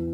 Oh,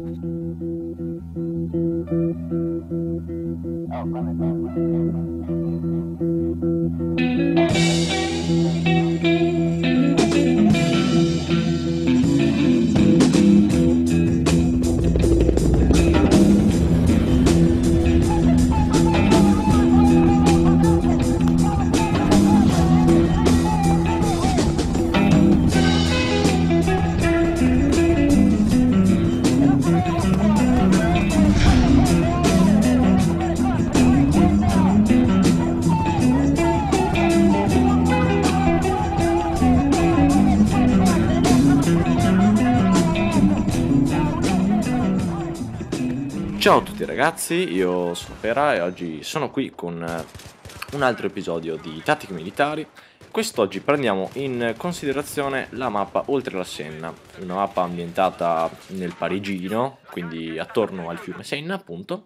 Ciao a tutti ragazzi, io sono Pera e oggi sono qui con eh, un altro episodio di Tattiche Militari. Quest'oggi prendiamo in considerazione la mappa Oltre la Senna, una mappa ambientata nel Parigino, quindi attorno al fiume Senna appunto,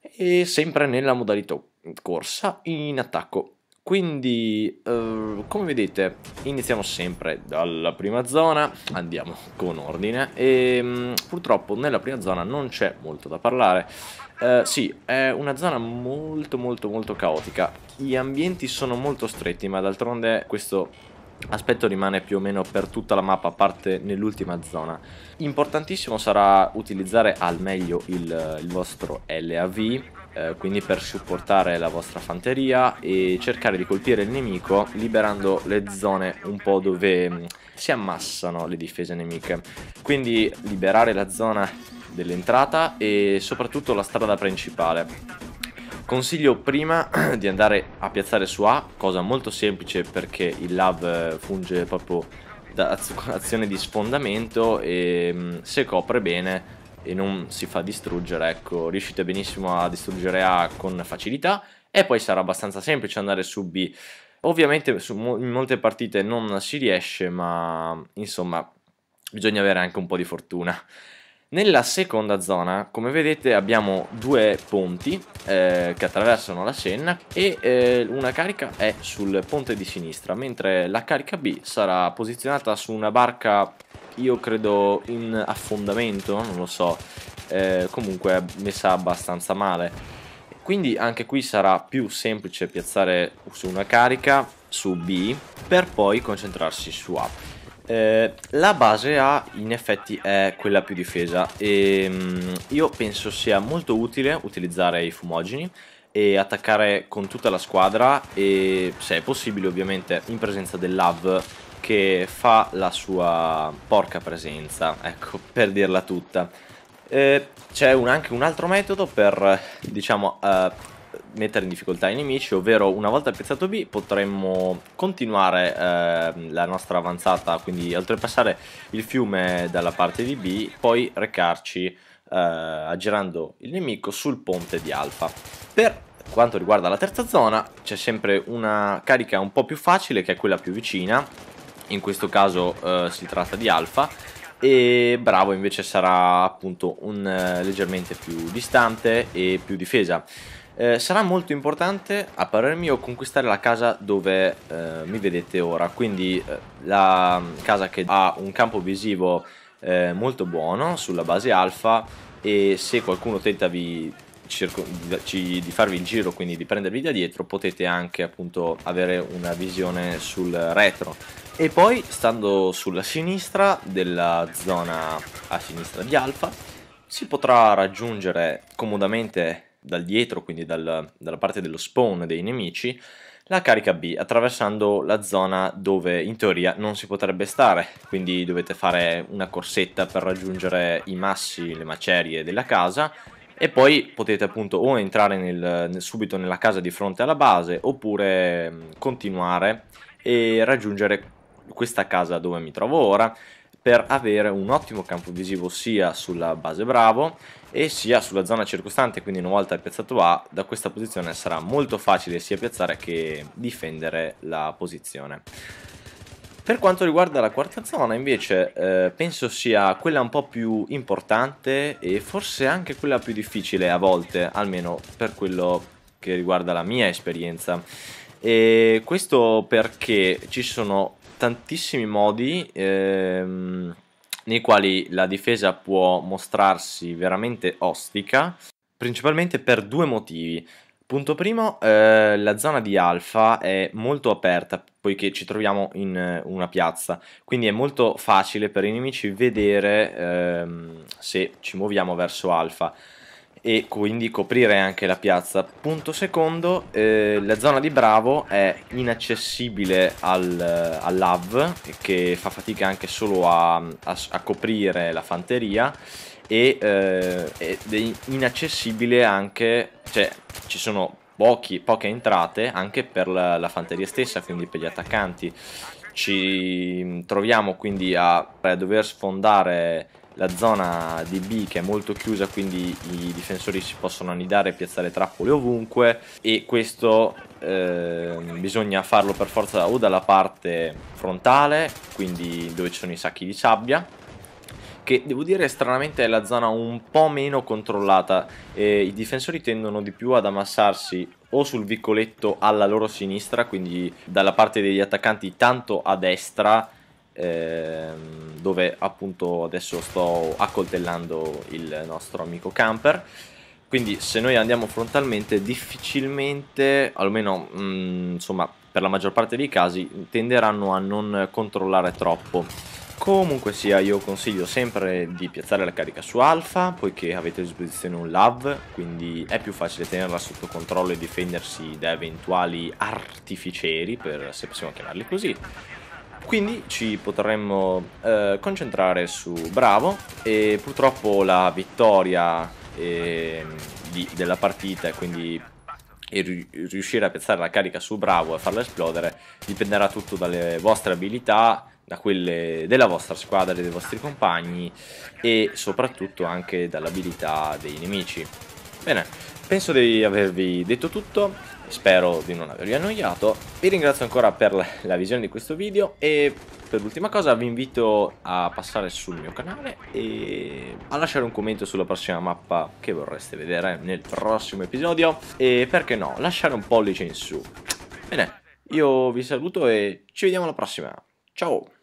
e sempre nella modalità corsa in attacco. Quindi, uh, come vedete, iniziamo sempre dalla prima zona, andiamo con ordine e um, purtroppo nella prima zona non c'è molto da parlare. Uh, sì, è una zona molto molto molto caotica, gli ambienti sono molto stretti ma d'altronde questo aspetto rimane più o meno per tutta la mappa a parte nell'ultima zona. Importantissimo sarà utilizzare al meglio il, il vostro LAV eh, quindi per supportare la vostra fanteria e cercare di colpire il nemico liberando le zone un po' dove mm, si ammassano le difese nemiche. Quindi liberare la zona dell'entrata e soprattutto la strada principale. Consiglio prima di andare a piazzare su A, cosa molto semplice perché il lab funge proprio da azione di sfondamento e mm, se copre bene e non si fa distruggere, ecco, riuscite benissimo a distruggere A con facilità e poi sarà abbastanza semplice andare su B. Ovviamente su, in molte partite non si riesce, ma insomma bisogna avere anche un po' di fortuna. Nella seconda zona, come vedete, abbiamo due ponti eh, che attraversano la Senna e eh, una carica è sul ponte di sinistra, mentre la carica B sarà posizionata su una barca io credo in affondamento, non lo so, eh, comunque è messa abbastanza male. Quindi anche qui sarà più semplice piazzare su una carica su B per poi concentrarsi su A. Eh, la base A in effetti è quella più difesa e um, io penso sia molto utile utilizzare i fumogeni e attaccare con tutta la squadra e se è possibile ovviamente in presenza dell'AV che fa la sua porca presenza, ecco, per dirla tutta. Eh, c'è un, anche un altro metodo per, diciamo, uh, mettere in difficoltà i nemici, ovvero una volta piazzato B potremmo continuare uh, la nostra avanzata, quindi oltrepassare il fiume dalla parte di B, poi recarci uh, aggirando il nemico sul ponte di Alfa. Per quanto riguarda la terza zona c'è sempre una carica un po' più facile che è quella più vicina in questo caso eh, si tratta di Alfa e Bravo invece sarà appunto un eh, leggermente più distante e più difesa. Eh, sarà molto importante a parer mio conquistare la casa dove eh, mi vedete ora, quindi eh, la casa che ha un campo visivo eh, molto buono sulla base alfa e se qualcuno tenta vi di farvi il giro, quindi di prendervi da dietro, potete anche appunto avere una visione sul retro. E poi, stando sulla sinistra della zona a sinistra di Alfa, si potrà raggiungere comodamente dal dietro, quindi dal, dalla parte dello spawn dei nemici, la carica B attraversando la zona dove in teoria non si potrebbe stare, quindi dovete fare una corsetta per raggiungere i massi, le macerie della casa e poi potete appunto o entrare nel, subito nella casa di fronte alla base oppure mh, continuare e raggiungere questa casa dove mi trovo ora per avere un ottimo campo visivo sia sulla base Bravo e sia sulla zona circostante, quindi una volta piazzato A, da questa posizione sarà molto facile sia piazzare che difendere la posizione. Per quanto riguarda la quarta zona invece eh, penso sia quella un po' più importante e forse anche quella più difficile a volte, almeno per quello che riguarda la mia esperienza. E questo perché ci sono tantissimi modi ehm, nei quali la difesa può mostrarsi veramente ostica, principalmente per due motivi. Punto primo, eh, la zona di alfa è molto aperta poiché ci troviamo in eh, una piazza, quindi è molto facile per i nemici vedere ehm, se ci muoviamo verso alfa e quindi coprire anche la piazza. Punto secondo, eh, la zona di Bravo è inaccessibile al, all'AV che fa fatica anche solo a, a, a coprire la fanteria e, eh, ed è inaccessibile anche, cioè ci sono pochi, poche entrate anche per la, la fanteria stessa, quindi per gli attaccanti. Ci troviamo quindi a, a dover sfondare la zona di B che è molto chiusa quindi i difensori si possono annidare e piazzare trappole ovunque e questo eh, bisogna farlo per forza o dalla parte frontale quindi dove ci sono i sacchi di sabbia che devo dire stranamente è la zona un po' meno controllata e i difensori tendono di più ad ammassarsi o sul vicoletto alla loro sinistra quindi dalla parte degli attaccanti tanto a destra ehm, dove appunto adesso sto accoltellando il nostro amico camper. Quindi se noi andiamo frontalmente difficilmente almeno mh, mm, insomma per la maggior parte dei casi tenderanno a non controllare troppo Comunque sia io consiglio sempre di piazzare la carica su alfa poiché avete a disposizione un lav quindi è più facile tenerla sotto controllo e difendersi da eventuali artificieri per se possiamo chiamarli così. Quindi ci potremmo eh, concentrare su Bravo e purtroppo la vittoria eh, di, della partita quindi e riuscire a piazzare la carica su Bravo e farla esplodere dipenderà tutto dalle vostre abilità da quelle della vostra squadra, dei vostri compagni e soprattutto anche dall'abilità dei nemici. Bene, penso di avervi detto tutto, spero di non avervi annoiato, vi ringrazio ancora per la visione di questo video e per l'ultima cosa vi invito a passare sul mio canale e a lasciare un commento sulla prossima mappa che vorreste vedere nel prossimo episodio e perché no, lasciare un pollice in su. Bene, io vi saluto e ci vediamo alla prossima. Ciao!